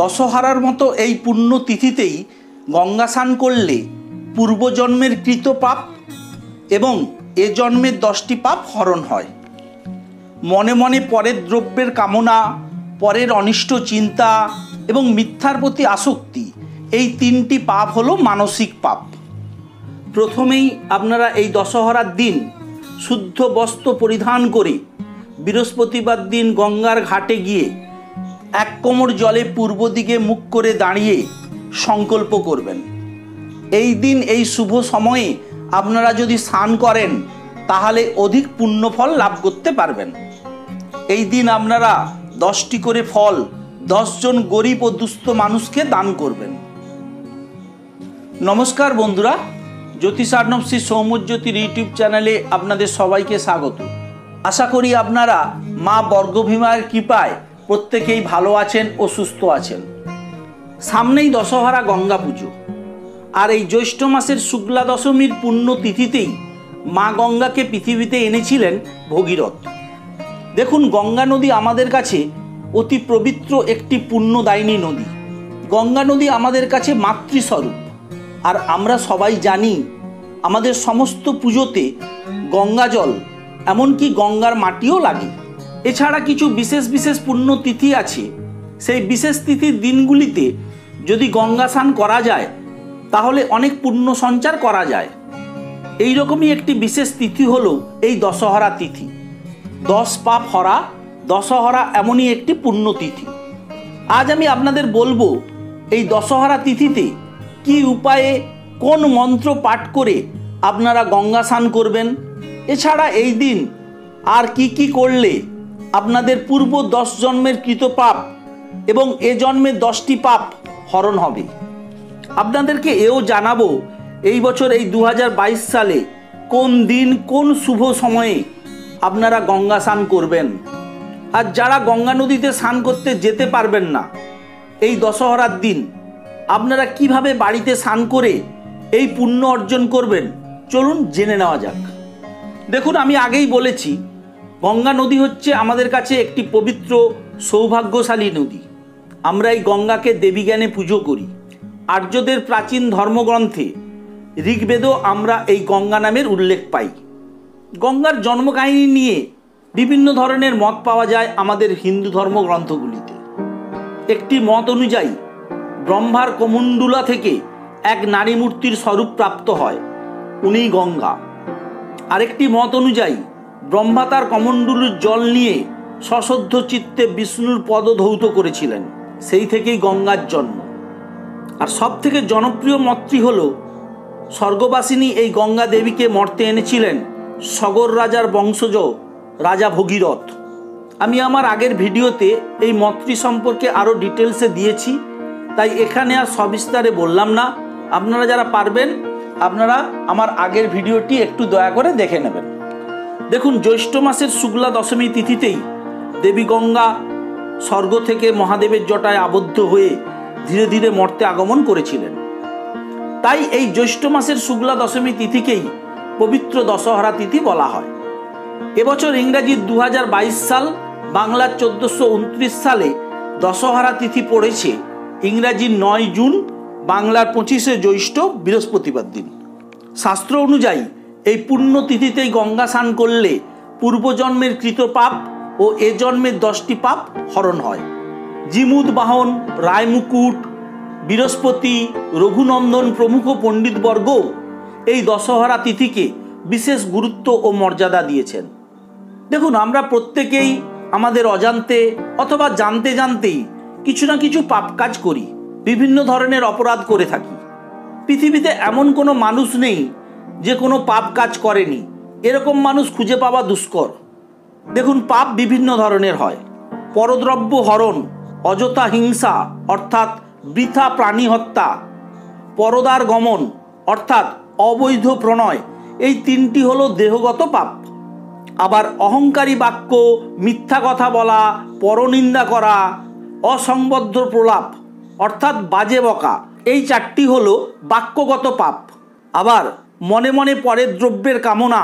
দশহারার মতো এই পুণ্য তিথিতেই গঙ্গা স্নান করলে পূর্বজন্মের কৃত পাপ এবং এ জন্মের দশটি পাপ হরণ হয়। মনে মনে পরের দ্রব্যের কামনা, পরের অনিষ্ট চিন্তা এবং মিথ্যার প্রতি আসক্তি, এই তিনটি পাপ হলো মানসিক পাপ। প্রথমেই আপনারা এই দশহরার দিন শুদ্ধ বস্ত্র পরিধান করে বৃহস্পতিবার দিন গঙ্গার ঘাটে গিয়ে এক কোমর জলে পূর্ব দিকে মুখ করে দাঁড়িয়ে সংকল্প করবেন। এই দিন, এই শুভ সময়ে আপনারা যদি স্নান করেন, তাহলে অধিক পুণ্যফল লাভ করতে পারবেন। এই দিন আপনারা দশটি করে ফল, দশজন গরিব ও দুস্থ মানুষকে দান করবেন। নমস্কার বন্ধুরা, জ্যোতিষার্ণব শ্রী সৌম্যজ্যোতির ইউটিউব চ্যানেলে আপনাদের সবাইকে স্বাগত। আশা করি আপনারা মা বর্গভীমার কৃপায় প্রত্যেকেই ভালো আছেন ও সুস্থ আছেন। সামনেই দশহরা গঙ্গা পুজো। আর এই জ্যৈষ্ঠ মাসের শুক্লা দশমীর তিথিতেই মা গঙ্গাকে পৃথিবীতে এনেছিলেন ভগীরথ। দেখুন, গঙ্গা নদী আমাদের কাছে অতি পবিত্র একটি পুণ্যদায়িনী নদী। গঙ্গা নদী আমাদের কাছে মাতৃস্বরূপ। আর আমরা সবাই জানি, আমাদের সমস্ত পুজোতে গঙ্গা জল, এমনকি গঙ্গার মাটিও লাগে। এছাড়া কিছু বিশেষ বিশেষ পুণ্য তিথি আছে। সেই বিশেষ তিথির দিনগুলিতে যদি গঙ্গা স্নান করা যায়, তাহলে অনেক পুণ্য সঞ্চার করা যায়। এই রকমই একটি বিশেষ তিথি হল এই দশহরা তিথি। দশ পাপ হরা, দশহরা এমনই একটি পুণ্যতিথি। আজ আমি আপনাদের বলব, এই দশহরা তিথিতে কি উপায়ে, কোন মন্ত্র পাঠ করে আপনারা গঙ্গা স্নান করবেন? এছাড়া এই দিন আর কি কি করলে আপনাদের পূর্ব দশ জন্মের কৃত পাপ এবং এ জন্মের দশটি পাপ হরণ হবে। আপনাদেরকে এও জানাব এই বছর এই দু হাজার বাইশ সালে কোন দিন কোন শুভ সময়ে আপনারা গঙ্গা স্নান করবেন। আর যারা গঙ্গা নদীতে স্নান করতে যেতে পারবেন না, এই দশহরার দিন আপনারা কীভাবে বাড়িতে স্নান করে এই পুণ্য অর্জন করবেন, চলুন জেনে নেওয়া যাক। দেখুন, আমি আগেই বলেছি গঙ্গা নদী হচ্ছে আমাদের কাছে একটি পবিত্র, সৌভাগ্যশালী নদী। আমরা এই গঙ্গাকে দেবীজ্ঞানে পুজো করি। আর্যদের প্রাচীন ধর্মগ্রন্থে ঋগ্বেদও আমরা এই গঙ্গা নামের উল্লেখ পাই। গঙ্গার জন্মকাহিনী নিয়ে বিভিন্ন ধরনের মত পাওয়া যায় আমাদের হিন্দু ধর্মগ্রন্থগুলিতে। একটি মত অনুযায়ী, ব্রহ্মার কমণ্ডুলা থেকে এক নারী মূর্তির স্বরূপ প্রাপ্ত হয় উনি গঙ্গা। আরেকটি মত অনুযায়ী ব্রহ্মা তার কমণ্ডলুর জল নিয়ে সশদ্ধ চিত্তে বিষ্ণুর পদ ধৌত করেছিলেন। সেই থেকেই গঙ্গার জন্ম। আর সব থেকে জনপ্রিয় মতটি হল, স্বর্গবাসিনী এই গঙ্গা দেবীকে মর্তে এনেছিলেন সগর রাজার বংশজ রাজা ভগীরথ। আমি আমার আগের ভিডিওতে এই মতটি সম্পর্কে আরও ডিটেলসে দিয়েছি, তাই এখানে আর সবিস্তারে বললাম না। আপনারা যারা পারবেন, আপনারা আমার আগের ভিডিওটি একটু দয়া করে দেখে নেবেন। দেখুন, জ্যৈষ্ঠ মাসের শুক্লা দশমী তিথিতেই দেবী গঙ্গা স্বর্গ থেকে মহাদেবের জটায় আবদ্ধ হয়ে ধীরে ধীরে মর্তে আগমন করেছিলেন। তাই এই জ্যৈষ্ঠ মাসের শুক্লা দশমী তিথিকেই পবিত্র দশহরা তিথি বলা হয়। এবছর ইংরাজির দু হাজার বাইশ সাল বাংলার চোদ্দশো সালে দশহরা তিথি পড়েছে ইংরাজির নয় জুন, বাংলার পঁচিশে জ্যৈষ্ঠ বৃহস্পতিবার দিন। শাস্ত্র অনুযায়ী এই পুণ্য তিথিতেই গঙ্গা স্নান করলে পূর্বজন্মের কৃত পাপ ও এ জন্মের দশটি পাপ হরণ হয়। জিমুদ বাহন, রায়মুকুট, বৃহস্পতি, রঘুনন্দন প্রমুখ পণ্ডিতবর্গ এই দশহরা তিথিকে বিশেষ গুরুত্ব ও মর্যাদা দিয়েছেন। দেখুন, আমরা প্রত্যেকেই আমাদের অজান্তে অথবা জানতে জানতেই কিছু না কিছু পাপ কাজ করি, বিভিন্ন ধরনের অপরাধ করে থাকি। পৃথিবীতে এমন কোনো মানুষ নেই যে কোনো পাপ কাজ করেনি। এরকম মানুষ খুঁজে পাওয়া দুষ্কর। দেখুন, পাপ বিভিন্ন ধরনের হয়। পরদ্রব্য হরণ, অযথা হিংসা, অর্থাৎ বৃথা প্রাণী হত্যা, পরদার গমন, অর্থাৎ অবৈধ প্রণয়, এই তিনটি হলো দেহগত পাপ। আবার অহংকারী বাক্য, মিথ্যা কথা বলা, পরনিন্দা করা, অসংবদ্ধ প্রলাপ, অর্থাৎ বাজে বকা, এই চারটি হলো বাক্যগত পাপ। আবার মনে মনে পরের দ্রব্যের কামনা,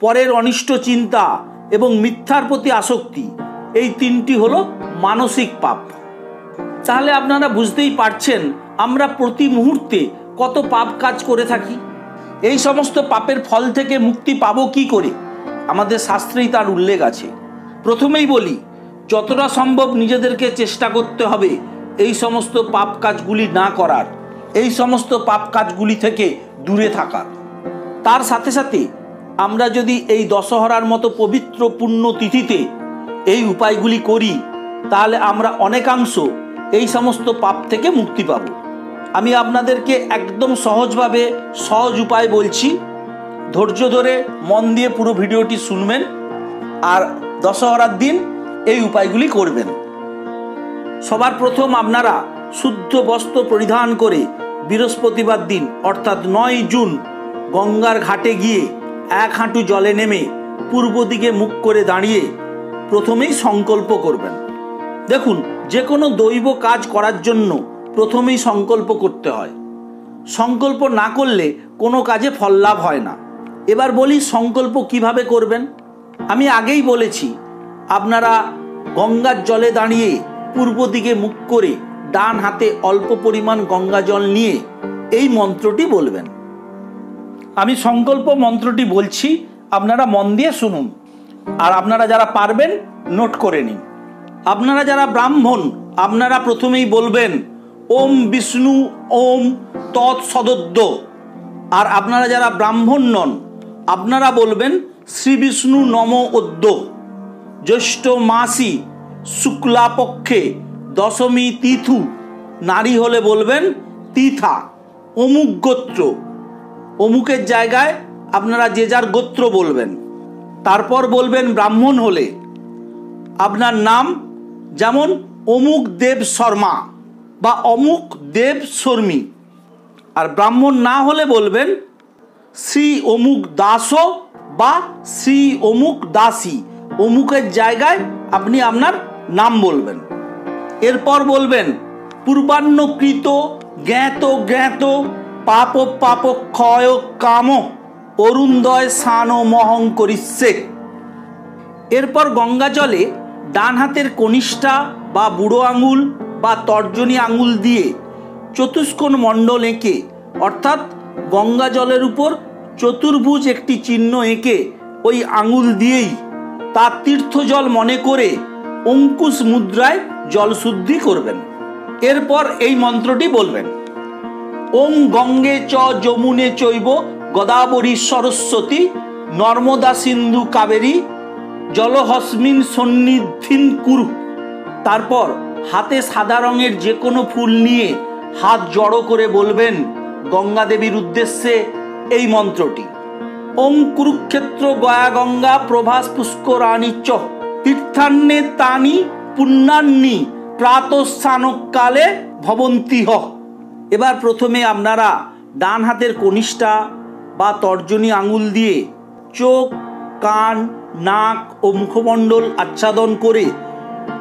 পরের অনিষ্ট চিন্তা এবং মিথ্যার প্রতি আসক্তি, এই তিনটি হলো মানসিক পাপ। তাহলে আপনারা বুঝতেই পারছেন আমরা প্রতি মুহূর্তে কত পাপ কাজ করে থাকি। এই সমস্ত পাপের ফল থেকে মুক্তি পাবো কি করে? আমাদের শাস্ত্রেই তার উল্লেখ আছে। প্রথমেই বলি, যতটা সম্ভব নিজেদেরকে চেষ্টা করতে হবে এই সমস্ত পাপ কাজগুলি না করার, এই সমস্ত পাপ কাজগুলি থেকে দূরে থাকার। তার সাথে সাথে আমরা যদি এই দশহরার মতো পবিত্র পুণ্য তিথিতে এই উপায়গুলি করি, তাহলে আমরা অনেকাংশ এই সমস্ত পাপ থেকে মুক্তি পাব। আমি আপনাদেরকে একদম সহজভাবে সহজ উপায় বলছি। ধৈর্য ধরে মন দিয়ে পুরো ভিডিওটি শুনবেন আর দশহরার দিন এই উপায়গুলি করবেন। সবার প্রথম আপনারা শুদ্ধ বস্ত্র পরিধান করে বৃহস্পতিবার দিন, অর্থাৎ নয় জুন গঙ্গার ঘাটে গিয়ে এক হাঁটু জলে নেমে পূর্ব দিকে মুখ করে দাঁড়িয়ে প্রথমেই সংকল্প করবেন। দেখুন, যে কোনো দৈব কাজ করার জন্য প্রথমেই সংকল্প করতে হয়। সংকল্প না করলে কোনো কাজে ফল লাভ হয় না। এবার বলি, সংকল্প কীভাবে করবেন? আমি আগেই বলেছি, আপনারা গঙ্গার জলে দাঁড়িয়ে পূর্ব দিকে মুখ করে ডান হাতে অল্প পরিমাণ গঙ্গা জল নিয়ে এই মন্ত্রটি বলবেন। আমি সংকল্প মন্ত্রটি বলছি, আপনারা মন দিয়ে শুনুন। আর আপনারা যারা পারবেন, নোট করে নিন। আপনারা যারা ব্রাহ্মণ, আপনারা প্রথমেই বলবেন, ওম বিষ্ণু, ওম তৎ তৎসদদ্য আর আপনারা যারা ব্রাহ্মণ নন, আপনারা বলবেন, শ্রী বিষ্ণু নম অদ্য জ্যৈষ্ঠ মাসি, শুক্লাপক্ষে দশমী তিথু, নারী হলে বলবেন, তিথা, অমুক গোত্র। অমুকের জায়গায় আপনারা যে যার গোত্র বলবেন, তারপর বলবেন ব্রাহ্মণ হলে। আপনার নাম যেমন অমুক দেব শর্মা বা অমুক দেব শর্মী। আর ব্রাহ্মণ না হলে বলবেন শ্রী অমুক দাসও বা শ্রী অমুক দাসী। অমুকের জায়গায় আপনি আপনার নাম বলবেন। এরপর বলবেন পূর্বান্নকৃত জ্ঞাত জ্ঞাত পাপ পাপ ক্ষয় কাম অরুণদয় সান মহং করিচ্ছে এরপর গঙ্গা জলে ডান হাতের কনিষ্ঠা বা বুড়ো আঙুল বা তর্জনী আঙুল দিয়ে চতুষ্কোণ মণ্ডল এঁকে, অর্থাৎ গঙ্গা জলের উপর চতুর্ভুজ একটি চিহ্ন এঁকে ওই আঙুল দিয়েই তার তীর্থজল মনে করে অঙ্কুশ মুদ্রায় জল শুদ্ধি করবেন। এরপর এই মন্ত্রটি বলবেন। ওং গঙ্গে চ যমুনে চৈব গদাবরী সরস্বতী নর্মদা সিন্ধু কাবেরী জলহস্মিন সন্নিধিন কুরু। তারপর হাতে সাদা রঙের যে কোনো ফুল নিয়ে হাত জড়ো করে বলবেন গঙ্গা দেবীর উদ্দেশ্যে এই মন্ত্রটি। ওং কুরুক্ষেত্র গয়া গঙ্গা প্রভাস পুষ্করাণী চ। তীর্থান্নে তানি পুণ্যান্নি প্রাতঃস্নানকালে ভবন্তি হ। এবার প্রথমে আপনারা ডান হাতের কনিষ্ঠা বা তর্জনী আঙুল দিয়ে চোখ, কান, নাক ও মুখমণ্ডল আচ্ছাদন করে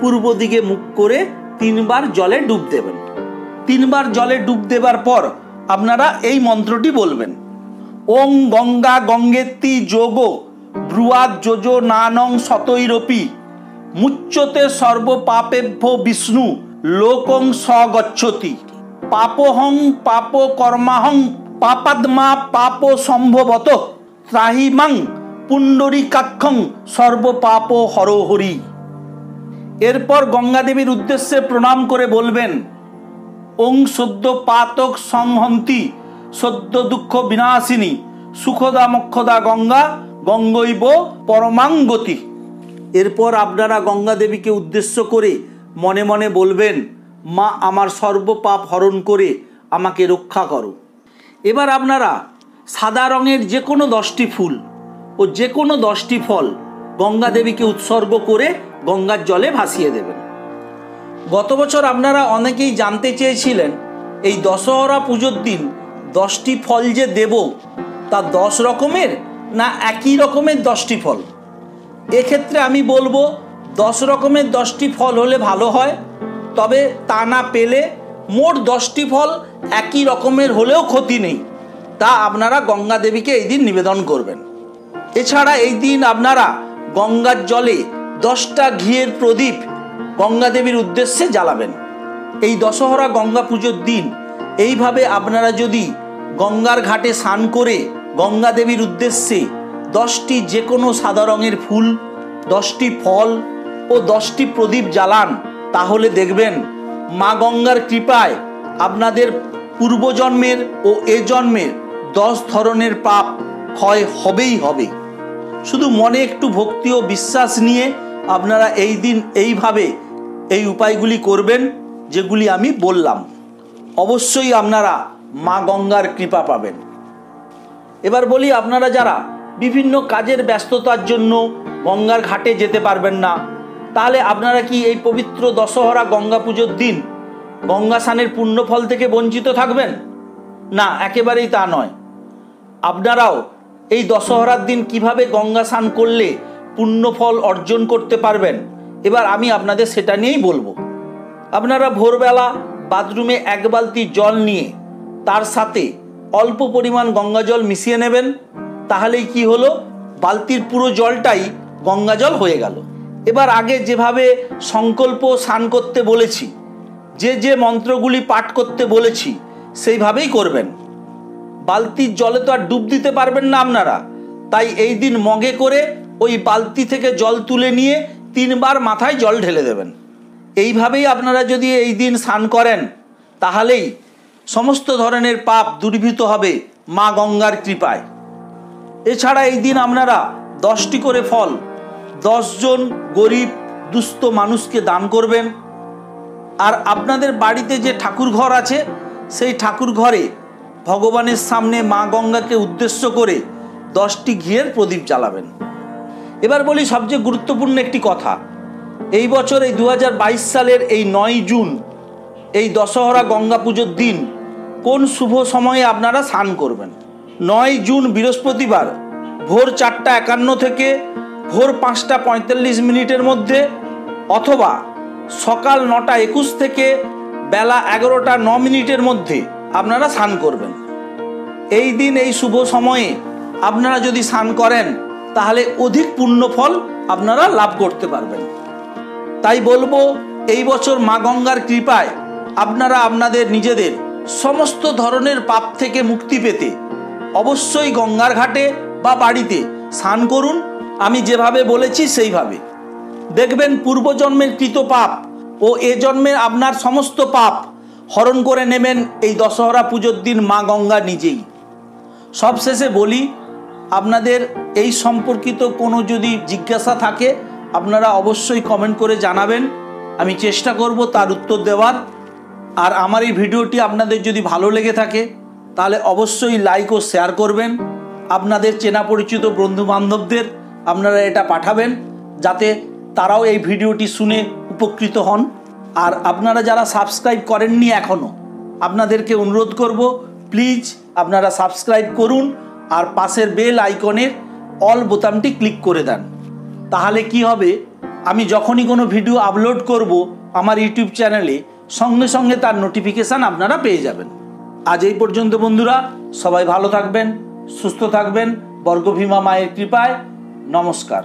পূর্ব দিকে মুখ করে তিনবার জলে ডুব দেবেন। তিনবার জলে ডুব দেবার পর আপনারা এই মন্ত্রটি বলবেন। ওং গঙ্গা গঙ্গেত্তি যোগ ব্রুয়াদ যোজ নানং শতৈরপি মুচ্যতে সর্বপাপেভ্য বিষ্ণু লোকং স্বগচ্ছতি। পাপহং পাপ কর্মাহং পাপাদ্মা পাপ সম্ভবত ত্রাহিমাং পুণ্ডরিকাক্ষং সর্বপাপ হরহরি। এরপর গঙ্গাদেবীর উদ্দেশ্যে প্রণাম করে বলবেন, ওং সদ্য পাতক সংহন্তি সদ্য দুঃখ বিনাশিনী, সুখদা মক্ষদা গঙ্গা, গঙ্গৈব পরমাঙ্গতি এরপর আপনারা গঙ্গা দেবীকে উদ্দেশ্য করে মনে মনে বলবেন মা আমার সর্বপাপ হরণ করে আমাকে রক্ষা করো। এবার আপনারা সাদা রঙের যে কোনো দশটি ফুল ও যে কোনো দশটি ফল গঙ্গা দেবীকে উৎসর্গ করে গঙ্গার জলে ভাসিয়ে দেবেন। গত বছর আপনারা অনেকেই জানতে চেয়েছিলেন, এই দশহরা পুজোর দিন দশটি ফল যে দেব, তা দশ রকমের না একই রকমের দশটি ফল? এক্ষেত্রে আমি বলব, দশ রকমের দশটি ফল হলে ভালো হয়। তবে তা না পেলে মোট দশটি ফল একই রকমের হলেও ক্ষতি নেই। তা আপনারা গঙ্গা দেবীকে এই দিন নিবেদন করবেন। এছাড়া এই দিন আপনারা গঙ্গার জলে দশটা ঘিয়ের প্রদীপ গঙ্গা দেবীর উদ্দেশ্যে জ্বালাবেন। এই দশহরা গঙ্গা পুজোর দিন এইভাবে আপনারা যদি গঙ্গার ঘাটে স্নান করে গঙ্গা দেবীর উদ্দেশ্যে দশটি যে কোনো সাদা রঙের ফুল, দশটি ফল ও দশটি প্রদীপ জ্বালান তাহলে দেখবেন মা গঙ্গার কৃপায় আপনাদের পূর্বজন্মের ও এ জন্মের দশ ধরনের পাপ ক্ষয় হবেই হবে। শুধু মনে একটু ভক্তি ও বিশ্বাস নিয়ে আপনারা এই দিন এইভাবে এই উপায়গুলি করবেন যেগুলি আমি বললাম। অবশ্যই আপনারা মা গঙ্গার কৃপা পাবেন। এবার বলি আপনারা যারা বিভিন্ন কাজের ব্যস্ততার জন্য গঙ্গার ঘাটে যেতে পারবেন না তাহলে আপনারা কি এই পবিত্র দশহরা গঙ্গা পুজোর দিন গঙ্গা স্নানের পুণ্যফল থেকে বঞ্চিত থাকবেন? না, একেবারেই তা নয়। আপনারাও এই দশহরার দিন কীভাবে গঙ্গা স্নান করলে পুণ্যফল অর্জন করতে পারবেন? এবার আমি আপনাদের সেটা নিয়েই বলব। আপনারা ভোরবেলা বাথরুমে এক বালতি জল নিয়ে তার সাথে অল্প পরিমাণ গঙ্গা জল মিশিয়ে নেবেন, তাহলেই কি হলো? বালতির পুরো জলটাই গঙ্গা জল হয়ে গেল। এবার আগে যেভাবে সংকল্প স্নান করতে বলেছি, যে যে মন্ত্রগুলি পাঠ করতে বলেছি, সেইভাবেই করবেন। বালতির জলে তো আর ডুব দিতে পারবেন না আপনারা। তাই এই দিন মগে করে ওই বালতি থেকে জল তুলে নিয়ে তিনবার মাথায় জল ঢেলে দেবেন। এইভাবেই আপনারা যদি এই দিন স্নান করেন, তাহলেই সমস্ত ধরনের পাপ দূরীভূত হবে মা গঙ্গার কৃপায়। এছাড়া এই দিন আপনারা দশটি করে ফল দশজন গরিব, দুস্থ মানুষকে দান করবেন। আর আপনাদের বাড়িতে যে ঠাকুর ঘর আছে, সেই ঠাকুর ঘরে ভগবানের সামনে মা গঙ্গাকে উদ্দেশ্য করে দশটি ঘিয়ের প্রদীপ জ্বালাবেন। এবার বলি সবচেয়ে গুরুত্বপূর্ণ একটি কথা। এই বছর এই দু হাজার বাইশ সালের এই নয় জুন, এই দশহরা গঙ্গা পুজোর দিন, কোন শুভ সময়ে আপনারা স্নান করবেন? নয় জুন বৃহস্পতিবার, ভোর চারটা একান্ন থেকে ভোর পাঁচটা পঁয়তাল্লিশ মিনিটের মধ্যে অথবা সকাল নটা একুশ থেকে বেলা এগারোটা ন মিনিটের মধ্যে আপনারা স্নান করবেন। এই দিন, এই শুভ সময়ে আপনারা যদি স্নান করেন, তাহলে অধিক পুণ্য ফল আপনারা লাভ করতে পারবেন। তাই বলব, এই বছর মা গঙ্গার কৃপায় আপনারা আপনাদের নিজেদের সমস্ত ধরনের পাপ থেকে মুক্তি পেতে অবশ্যই গঙ্গার ঘাটে বা বাড়িতে স্নান করুন। আমি যেভাবে বলেছি সেইভাবে। দেখবেন পূর্বজন্মের কৃত পাপ ও এ জন্মের আপনার সমস্ত পাপ হরণ করে নেবেন এই দশহরা পুজোর দিন মা গঙ্গা নিজেই। সবশেষে বলি, আপনাদের এই সম্পর্কিত কোনো যদি জিজ্ঞাসা থাকে, আপনারা অবশ্যই কমেন্ট করে জানাবেন। আমি চেষ্টা করব তার উত্তর দেওয়ার। আর আমার এই ভিডিওটি আপনাদের যদি ভালো লেগে থাকে, তাহলে অবশ্যই লাইক ও শেয়ার করবেন। আপনাদের চেনা পরিচিত বন্ধু বান্ধবদের আপনারা এটা পাঠাবেন যাতে তারাও এই ভিডিওটি শুনে উপকৃত হন। আর আপনারা যারা সাবস্ক্রাইব করেননি এখনও আপনাদেরকে অনুরোধ করব, প্লিজ আপনারা সাবস্ক্রাইব করুন আর পাশের বেল আইকনের অল বোতামটি ক্লিক করে দেন। তাহলে কি হবে? আমি যখনই কোনো ভিডিও আপলোড করব আমার ইউটিউব চ্যানেলে, সঙ্গে সঙ্গে তার নোটিফিকেশান আপনারা পেয়ে যাবেন। আজ এই পর্যন্ত বন্ধুরা, সবাই ভালো থাকবেন, সুস্থ থাকবেন, বর্গভীমা মায়ের কৃপায়। নমস্কার